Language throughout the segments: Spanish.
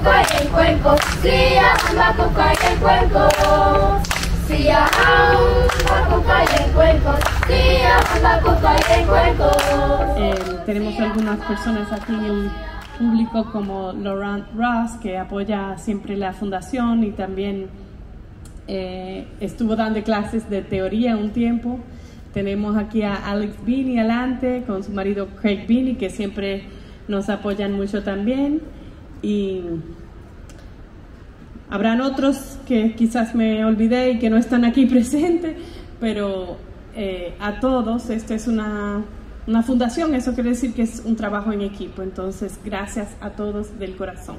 en cuenco, cuenco. Cuenco, cuenco. Eh, tenemos algunas personas aquí en el público como Laurent Ross que apoya siempre la fundación y también eh, estuvo dando clases de teoría un tiempo. Tenemos aquí a Alex Beanie adelante con su marido Craig Beanie que siempre nos apoyan mucho también y habrán otros que quizás me olvidé y que no están aquí presentes, pero eh, a todos, esta es una, una fundación, eso quiere decir que es un trabajo en equipo, entonces gracias a todos del corazón.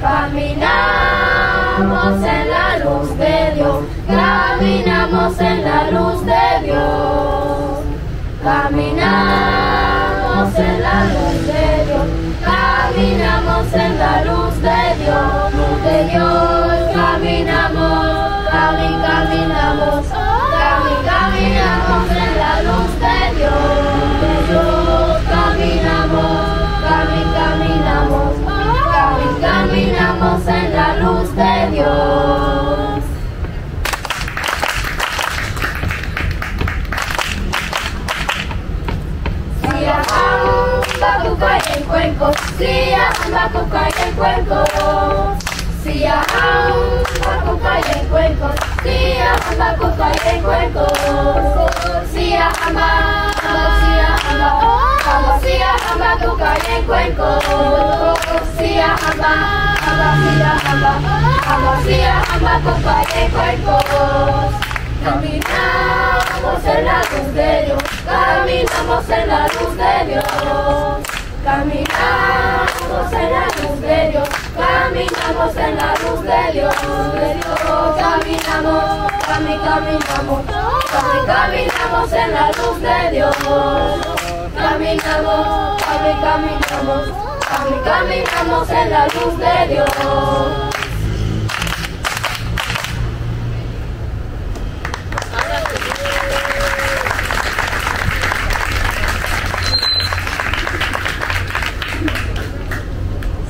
Caminamos en la luz de Dios, caminamos en la luz de Dios. Caminamos en la luz de Dios, caminamos en la luz de Dios, luz de Dios, caminamos, caminamos, caminamos en la luz de Dios. caminamos en la luz de Dios. Si hamba kukai en cuenco, si hamba kukai en cuenco. Si hamba kukai en cuenco, si hamba kukai en cuenco. Si hamba, si hamba, si hamba kukai en cuenco. Sia hamba, hamba sia hamba, hamba sia hamba compañe cuerpos. Caminamos en la luz de Dios, caminamos en la luz de Dios. Caminamos en la luz de Dios, caminamos en la luz de Dios, de Dios. Caminamos, caminamos, caminamos en la luz de Dios. Caminamos, caminamos caminamos en la luz de Dios.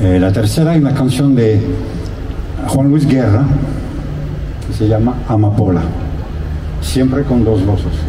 Eh, la tercera es una canción de Juan Luis Guerra que se llama Amapola, siempre con dos voces.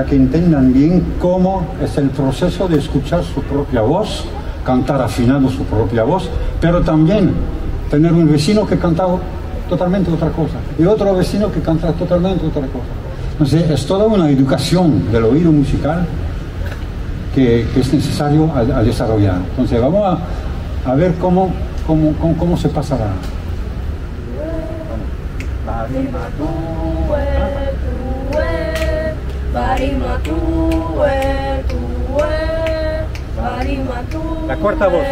Para que entiendan bien cómo es el proceso de escuchar su propia voz, cantar afinado su propia voz, pero también tener un vecino que canta totalmente otra cosa y otro vecino que canta totalmente otra cosa. Entonces es toda una educación del oído musical que, es necesario a, desarrollar. Entonces vamos a, ver cómo, cómo, cómo, cómo se pasará. La cuarta voz.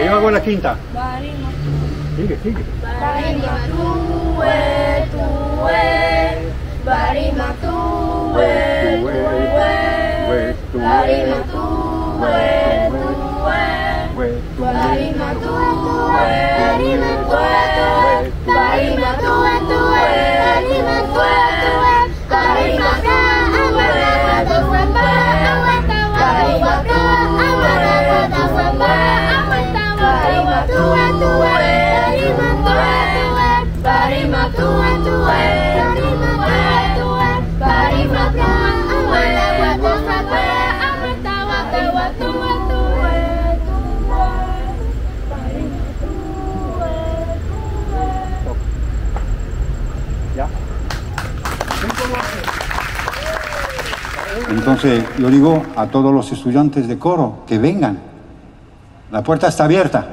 Y yo hago la quinta. Sigue, sigue. ¿Ya? Entonces yo digo a todos los estudiantes de coro que vengan. La puerta está abierta.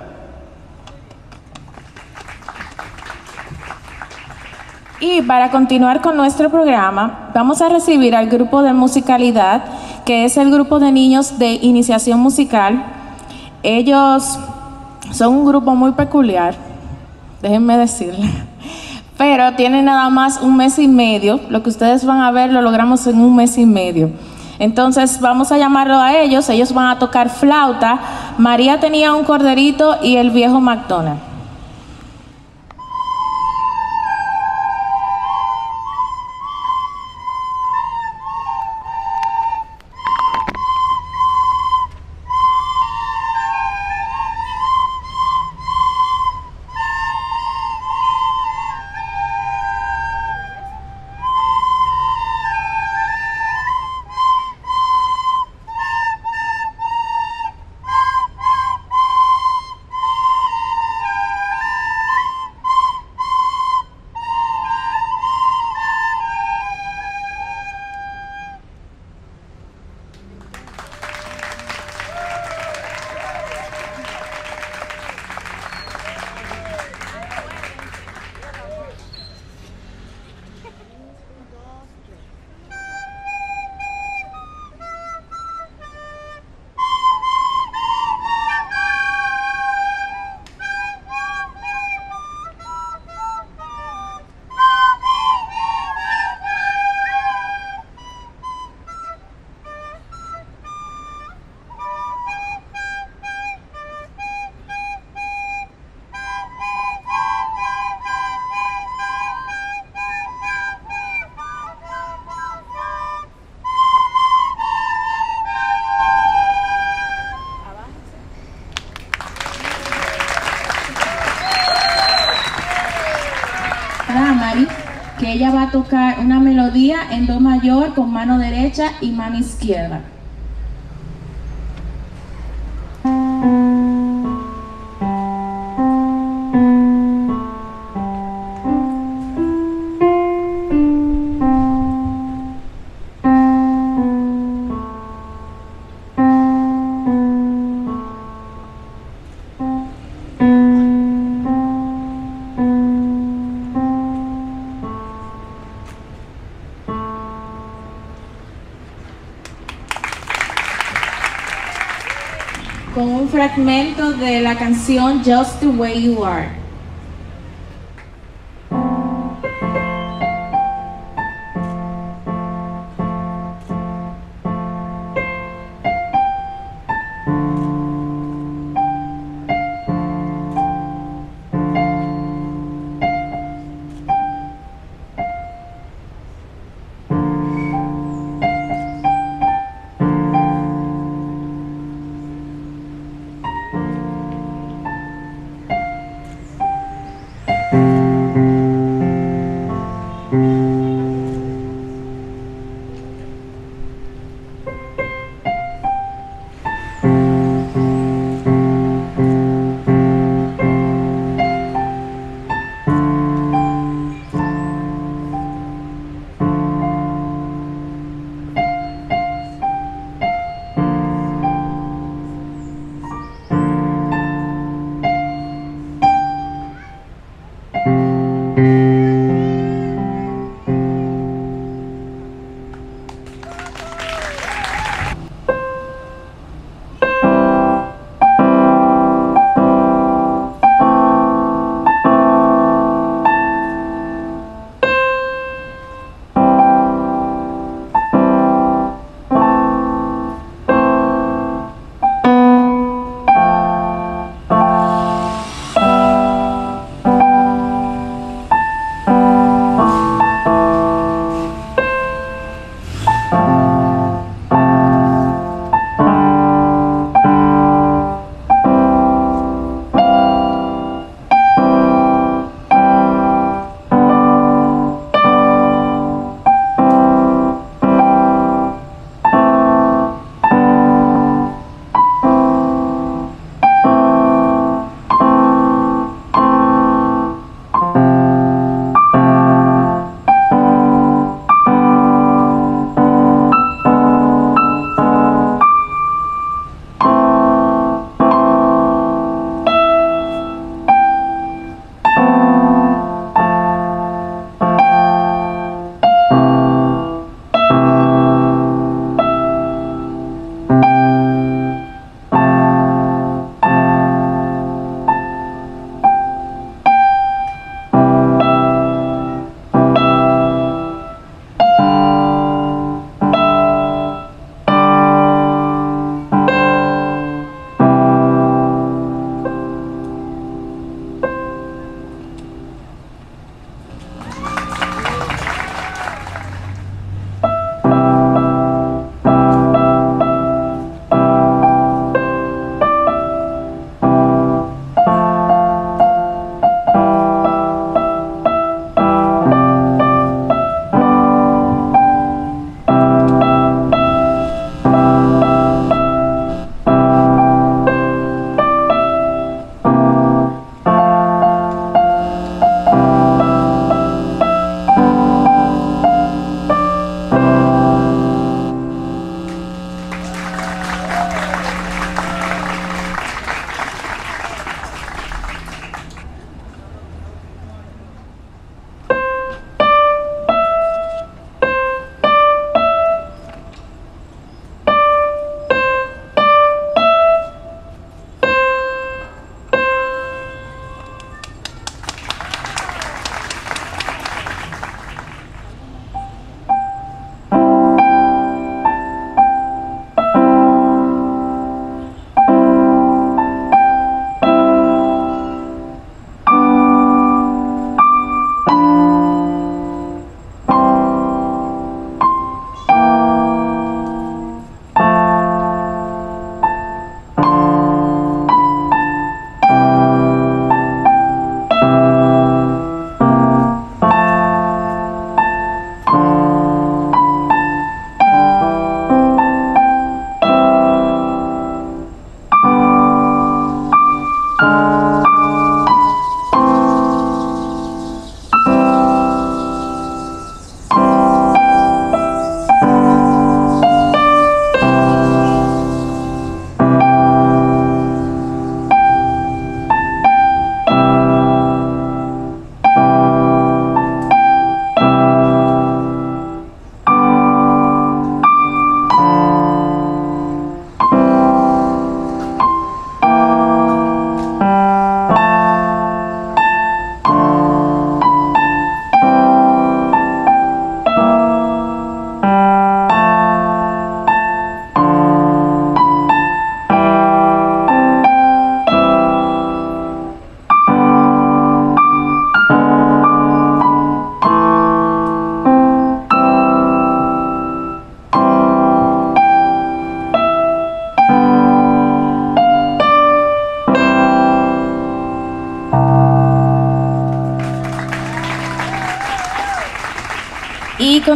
Y para continuar con nuestro programa, vamos a recibir al grupo de musicalidad, que es el grupo de niños de iniciación musical. Ellos son un grupo muy peculiar, déjenme decirle, pero tienen nada más un mes y medio. Lo que ustedes van a ver lo logramos en un mes y medio. Entonces vamos a llamarlo a ellos, ellos van a tocar flauta. María tenía un corderito y el viejo McDonald. Tocar una melodía en do mayor con mano derecha y mano izquierda. De la canción Just the Way You Are.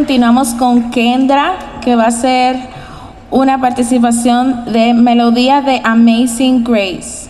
Continuamos con Kendra, que va a ser una participación de melodía de Amazing Grace.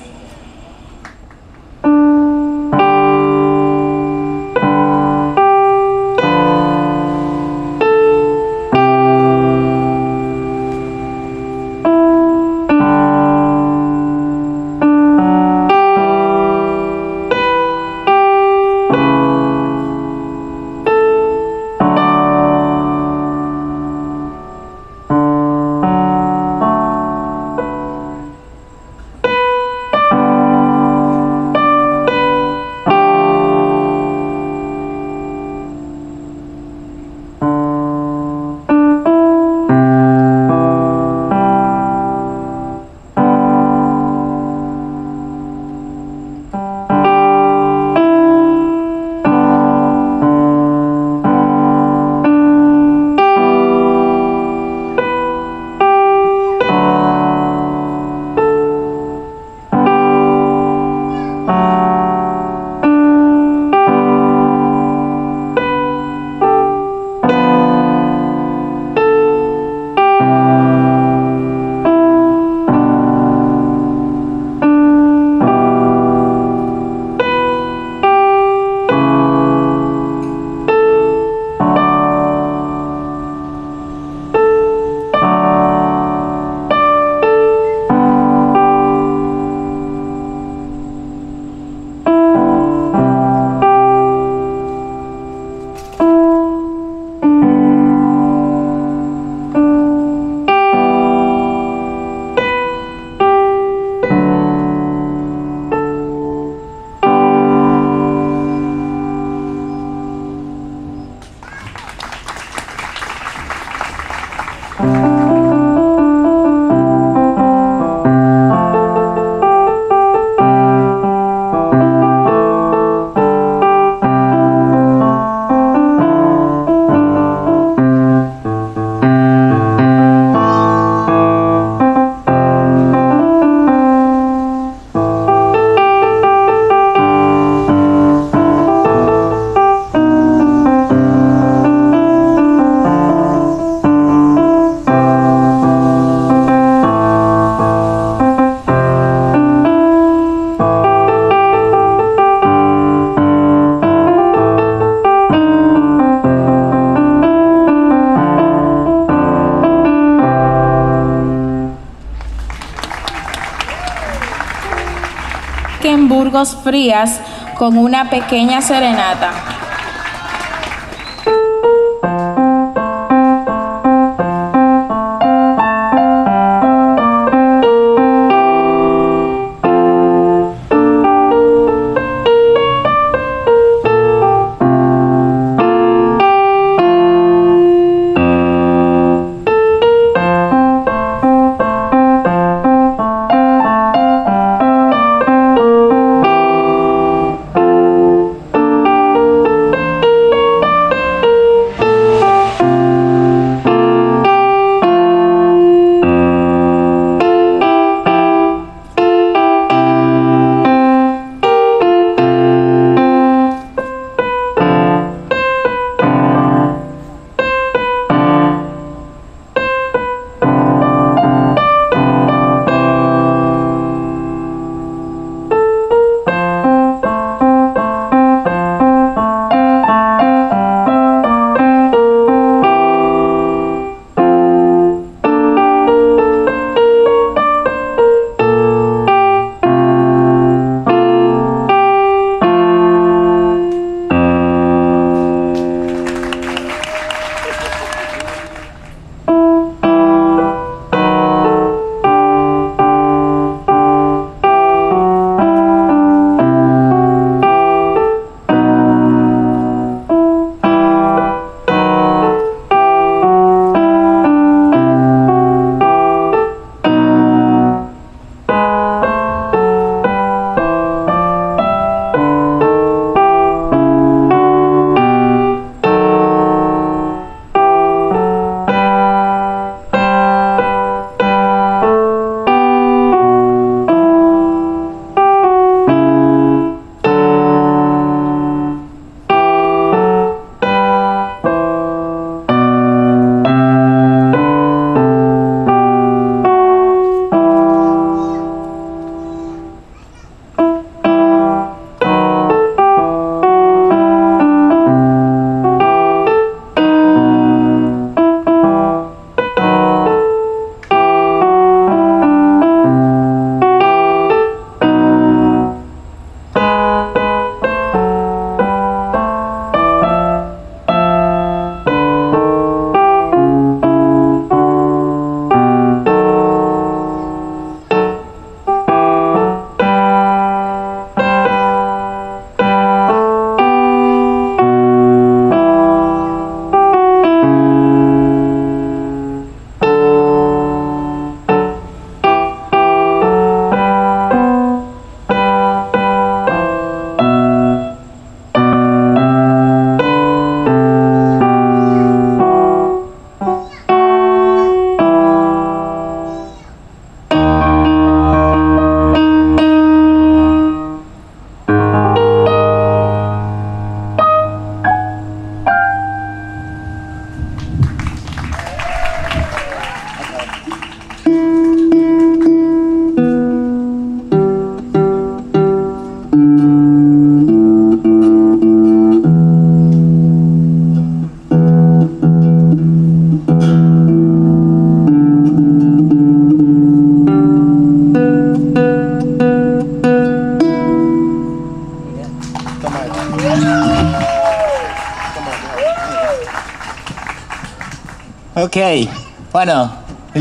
Frías con una pequeña serenata.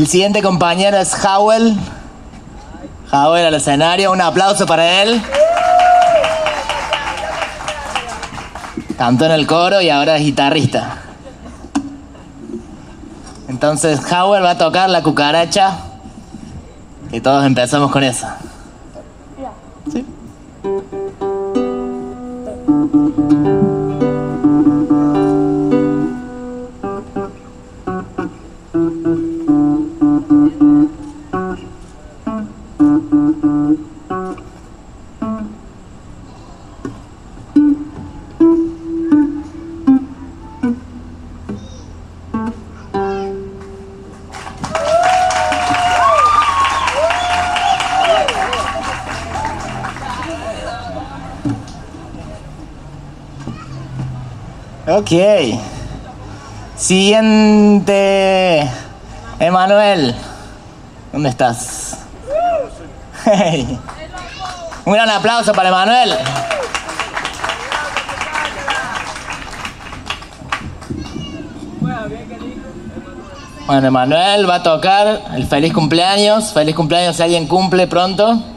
El siguiente compañero es Howell. Howell al escenario, un aplauso para él. Cantó en el coro y ahora es guitarrista. Entonces Howell va a tocar la cucaracha y todos empezamos con eso. Ok. Siguiente. Emanuel. ¿Dónde estás? Hey. Un gran aplauso para Emanuel. Bueno, Emanuel va a tocar el feliz cumpleaños. Feliz cumpleaños si alguien cumple pronto.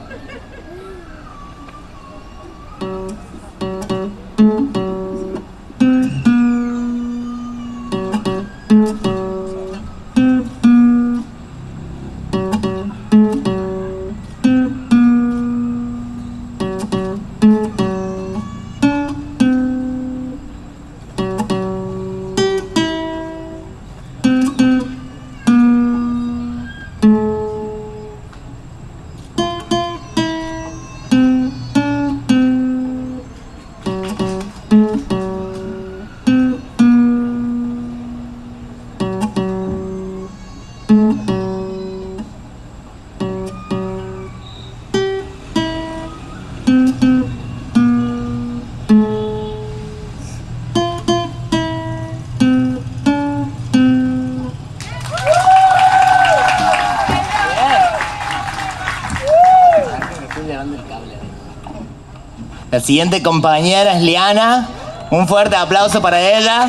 Siguiente compañera es Liana. Un fuerte aplauso para ella.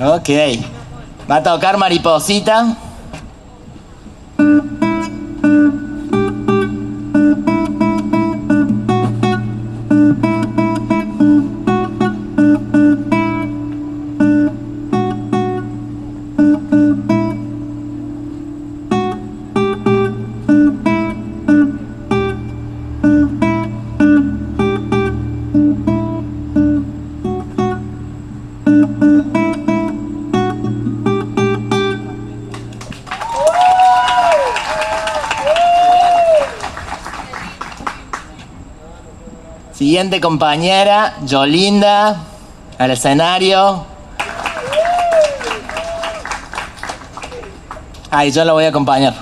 Ok. Va a tocar mariposita. Siguiente compañera, Yolinda, al escenario. Ay, yo la voy a acompañar.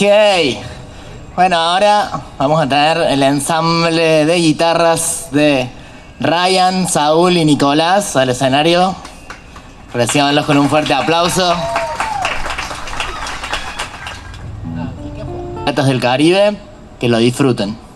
Ok. Bueno, ahora vamos a traer el ensamble de guitarras de Ryan, Saúl y Nicolás al escenario. Recíbanlos con un fuerte aplauso. Gatos del Caribe, que lo disfruten.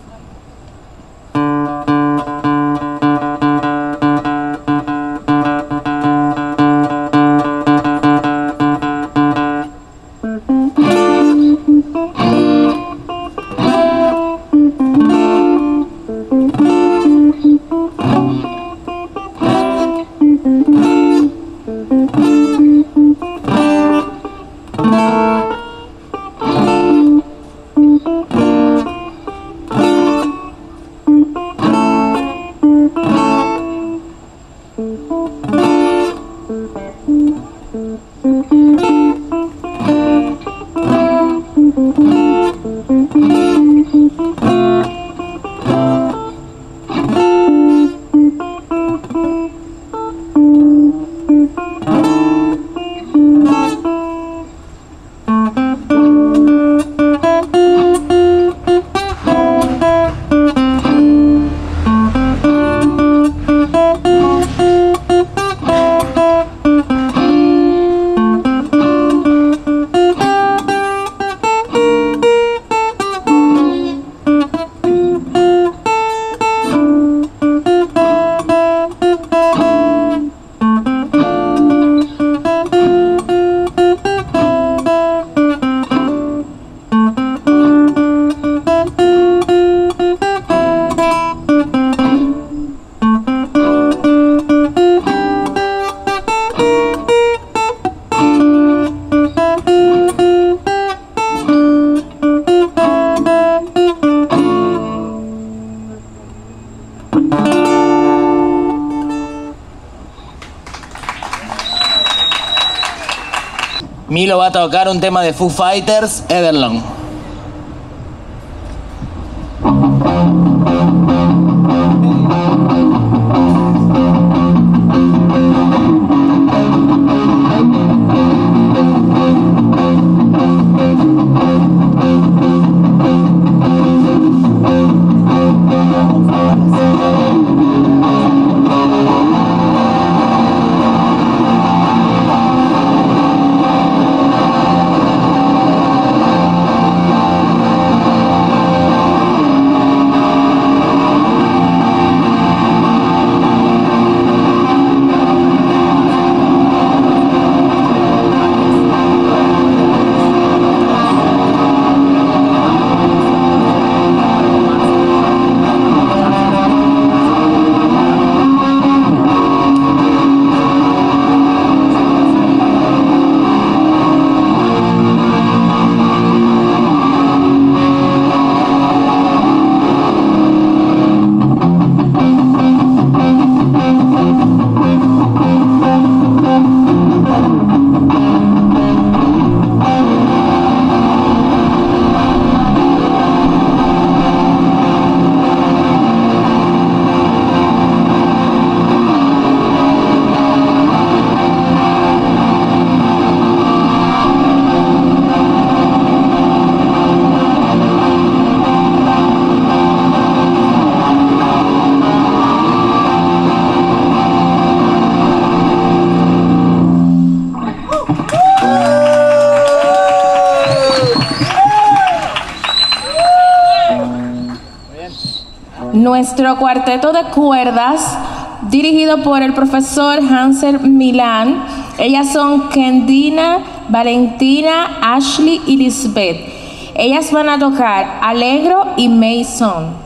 Thank you. Milo va a tocar un tema de Foo Fighters, Everlong. Nuestro cuarteto de cuerdas, dirigido por el profesor Hansel Milán. Ellas son Kendina, Valentina, Ashley y Lisbeth. Ellas van a tocar Alegro y Mason.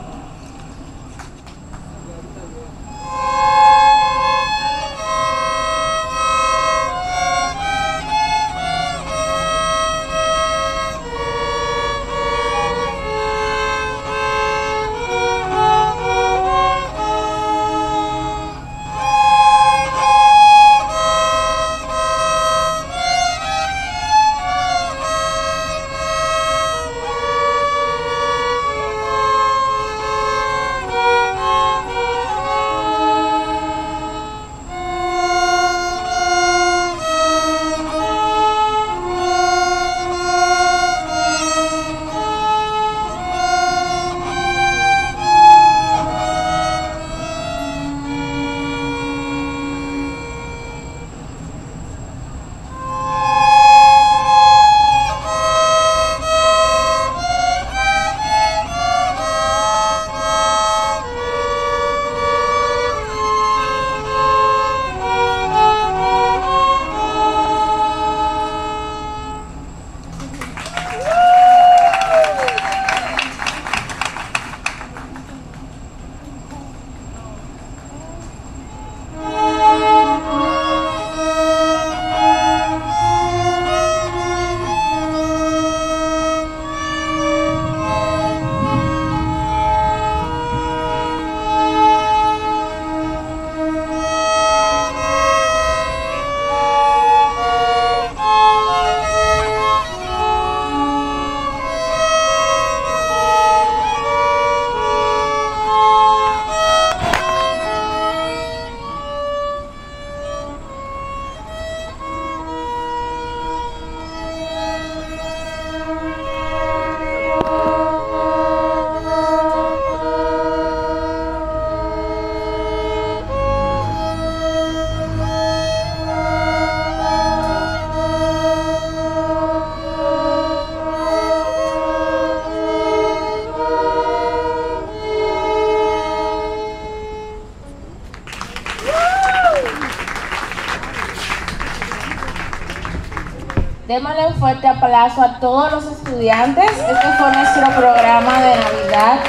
regalazo a todos los estudiantes. Este fue nuestro programa de Navidad.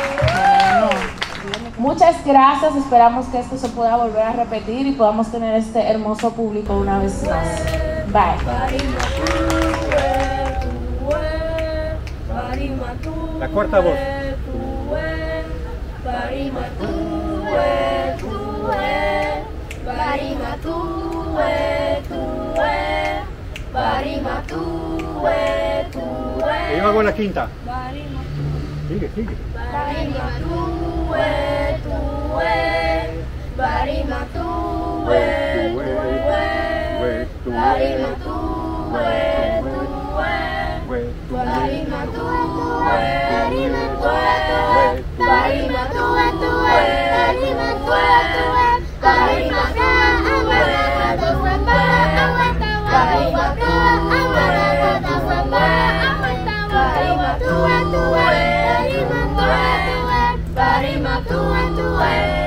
Muchas gracias, esperamos que esto se pueda volver a repetir y podamos tener este hermoso público una vez más. Bye. La cuarta voz barima tuwe, tuwe, barima tuwe, barima tuwe, barima Arima tua tua.